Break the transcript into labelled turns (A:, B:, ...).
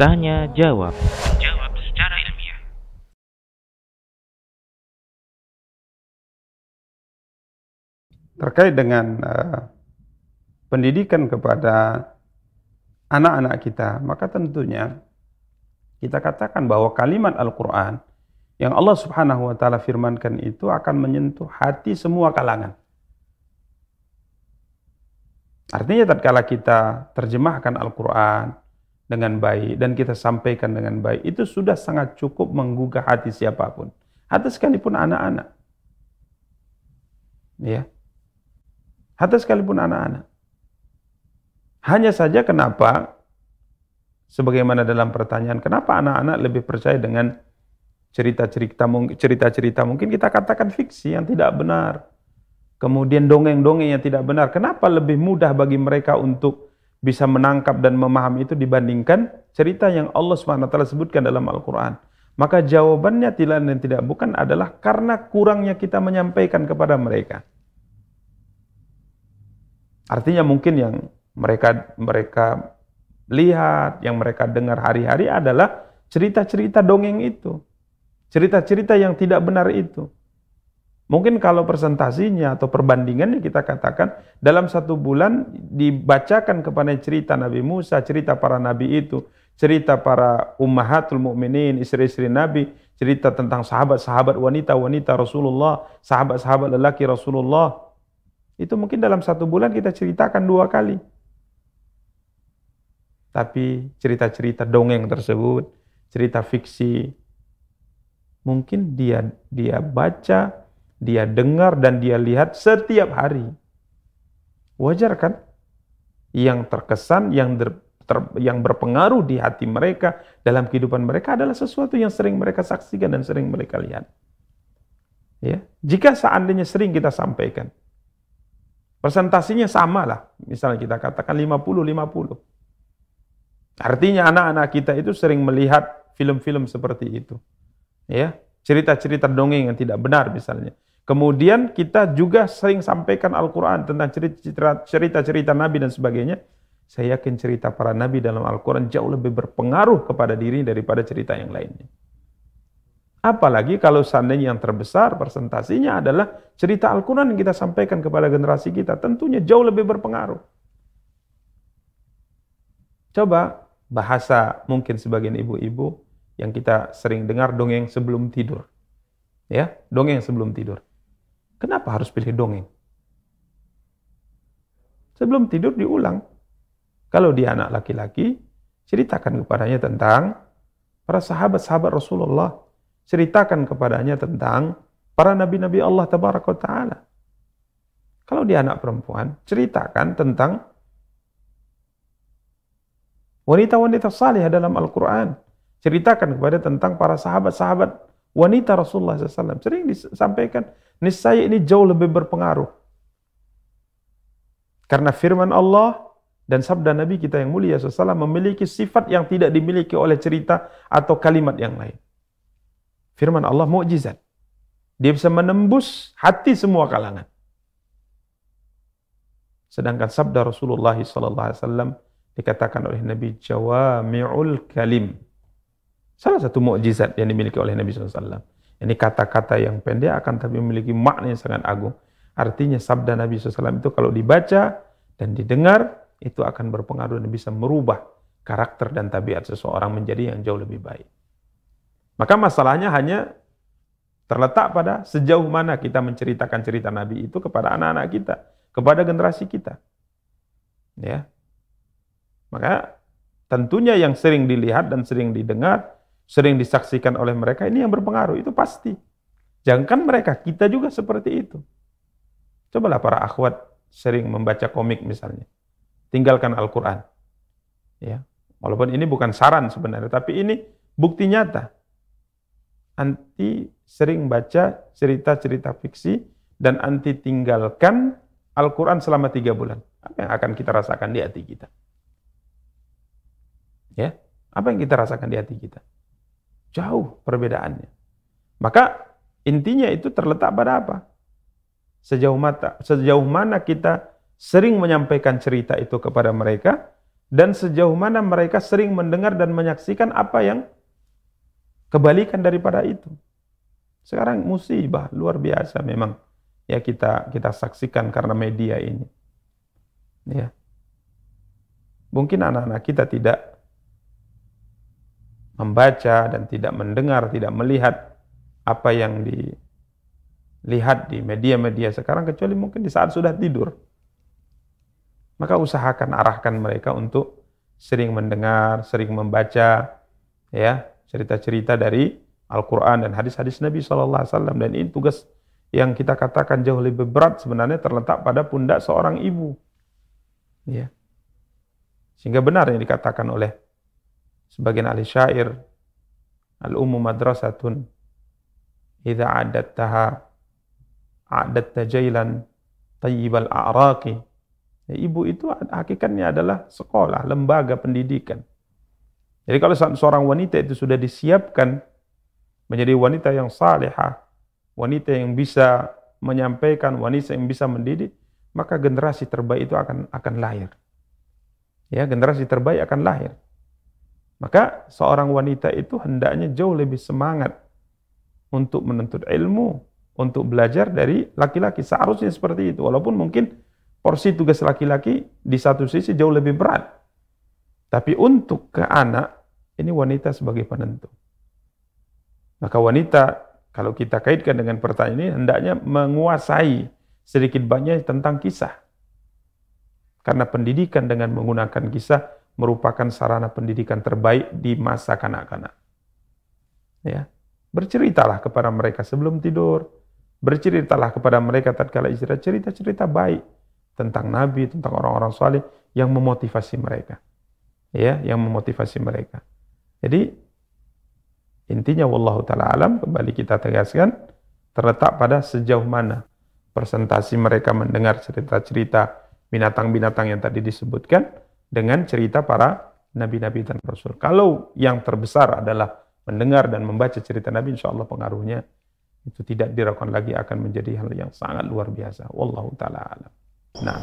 A: Tanya jawab. Jawab secara ilmiah.
B: terkait dengan uh, pendidikan kepada anak-anak kita, maka tentunya kita katakan bahwa kalimat Al-Quran yang Allah Subhanahu wa Ta'ala firmankan itu akan menyentuh hati semua kalangan. Artinya, tatkala kita terjemahkan Al-Quran dengan baik dan kita sampaikan dengan baik, itu sudah sangat cukup menggugah hati siapa pun, atau sekalipun anak-anak. Ya, Hatta sekalipun anak-anak. Hanya saja kenapa, sebagaimana dalam pertanyaan, kenapa anak-anak lebih percaya dengan cerita-cerita cerita-cerita mungkin kita katakan fiksi yang tidak benar. Kemudian dongeng-dongeng yang tidak benar. Kenapa lebih mudah bagi mereka untuk bisa menangkap dan memahami itu dibandingkan cerita yang Allah SWT sebutkan dalam Al-Quran. Maka jawabannya tidak dan tidak bukan adalah karena kurangnya kita menyampaikan kepada mereka. Artinya mungkin yang mereka mereka lihat, yang mereka dengar hari-hari adalah cerita-cerita dongeng itu. Cerita-cerita yang tidak benar itu. Mungkin kalau presentasinya atau perbandingannya kita katakan dalam satu bulan dibacakan kepada cerita Nabi Musa, cerita para nabi itu, cerita para ummahatul mukminin, istri-istri Nabi, cerita tentang sahabat-sahabat wanita-wanita Rasulullah, sahabat-sahabat lelaki Rasulullah, itu mungkin dalam satu bulan kita ceritakan dua kali. Tapi cerita-cerita dongeng tersebut, cerita fiksi, mungkin dia dia baca, dia dengar dan dia lihat setiap hari. Wajar kan? Yang terkesan, yang ter, ter, yang berpengaruh di hati mereka dalam kehidupan mereka adalah sesuatu yang sering mereka saksikan dan sering mereka lihat. Ya, jika seandainya sering kita sampaikan, Presentasinya sama lah. Misalnya kita katakan 50-50. Artinya anak-anak kita itu sering melihat film-film seperti itu. Ya, cerita-cerita dongeng yang tidak benar misalnya. Kemudian kita juga sering sampaikan Al-Quran tentang cerita-cerita Nabi dan sebagainya. Saya yakin cerita para Nabi dalam Al-Quran jauh lebih berpengaruh kepada diri daripada cerita yang lainnya. Apalagi kalau seandainya yang terbesar presentasinya adalah cerita Al-Quran yang kita sampaikan kepada generasi kita. Tentunya jauh lebih berpengaruh. Coba bahasa mungkin sebagian ibu-ibu yang kita sering dengar dongeng sebelum tidur. Ya, dongeng sebelum tidur. Kenapa harus pilih dongeng? Sebelum tidur diulang. Kalau dia anak laki-laki, ceritakan kepadanya tentang para sahabat-sahabat Rasulullah ceritakan kepadanya tentang para nabi-nabi Allah tabaraka taala. Kalau dia anak perempuan, ceritakan tentang wanita-wanita salih dalam Al-Quran. Ceritakan kepada tentang para sahabat-sahabat wanita Rasulullah SAW. Sering disampaikan, niscaya ini jauh lebih berpengaruh. Karena firman Allah dan sabda Nabi kita yang mulia SAW memiliki sifat yang tidak dimiliki oleh cerita atau kalimat yang lain. Firman Allah mukjizat. Dia bisa menembus hati semua kalangan. Sedangkan sabda Rasulullah SAW dikatakan oleh Nabi Jawami'ul Kalim. Salah satu mukjizat yang dimiliki oleh Nabi SAW. Ini kata-kata yang pendek akan tapi memiliki makna yang sangat agung. Artinya sabda Nabi SAW itu kalau dibaca dan didengar, itu akan berpengaruh dan bisa merubah karakter dan tabiat seseorang menjadi yang jauh lebih baik. Maka masalahnya hanya terletak pada sejauh mana kita menceritakan cerita Nabi itu kepada anak-anak kita, kepada generasi kita. Ya. Maka tentunya yang sering dilihat dan sering didengar, sering disaksikan oleh mereka ini yang berpengaruh, itu pasti. Jangan mereka, kita juga seperti itu. Cobalah para akhwat sering membaca komik misalnya. Tinggalkan Al-Quran. Ya. Walaupun ini bukan saran sebenarnya, tapi ini bukti nyata anti sering baca cerita-cerita fiksi dan anti tinggalkan Al-Quran selama tiga bulan. Apa yang akan kita rasakan di hati kita? Ya, apa yang kita rasakan di hati kita? Jauh perbedaannya. Maka intinya itu terletak pada apa? Sejauh mata, sejauh mana kita sering menyampaikan cerita itu kepada mereka dan sejauh mana mereka sering mendengar dan menyaksikan apa yang kebalikan daripada itu. Sekarang musibah luar biasa memang ya kita kita saksikan karena media ini. Ya. Mungkin anak-anak kita tidak membaca dan tidak mendengar, tidak melihat apa yang dilihat di media-media sekarang kecuali mungkin di saat sudah tidur. Maka usahakan arahkan mereka untuk sering mendengar, sering membaca ya cerita-cerita dari Al-Quran dan hadis-hadis Nabi SAW dan ini tugas yang kita katakan jauh lebih berat sebenarnya terletak pada pundak seorang ibu. Ya. Sehingga benar yang dikatakan oleh sebagian ahli syair al-ummu madrasatun idza adattaha adatta jailan tayyibal a'raqi Ya, ibu itu hakikatnya adalah sekolah, lembaga pendidikan. Jadi kalau seorang wanita itu sudah disiapkan menjadi wanita yang salehah, wanita yang bisa menyampaikan, wanita yang bisa mendidik, maka generasi terbaik itu akan akan lahir. Ya, generasi terbaik akan lahir. Maka seorang wanita itu hendaknya jauh lebih semangat untuk menuntut ilmu, untuk belajar dari laki-laki. Seharusnya seperti itu. Walaupun mungkin porsi tugas laki-laki di satu sisi jauh lebih berat. Tapi untuk ke anak, ini wanita sebagai penentu. Maka wanita, kalau kita kaitkan dengan pertanyaan ini, hendaknya menguasai sedikit banyak tentang kisah. Karena pendidikan dengan menggunakan kisah merupakan sarana pendidikan terbaik di masa kanak-kanak. Ya. Berceritalah kepada mereka sebelum tidur. Berceritalah kepada mereka tatkala istirahat cerita-cerita baik tentang nabi, tentang orang-orang saleh yang memotivasi mereka. Ya, yang memotivasi mereka. Jadi intinya wallahu taala alam kembali kita tegaskan terletak pada sejauh mana presentasi mereka mendengar cerita-cerita binatang-binatang yang tadi disebutkan dengan cerita para nabi-nabi dan rasul. Kalau yang terbesar adalah mendengar dan membaca cerita nabi insya Allah pengaruhnya itu tidak diragukan lagi akan menjadi hal yang sangat luar biasa. Wallahu taala alam. Nah.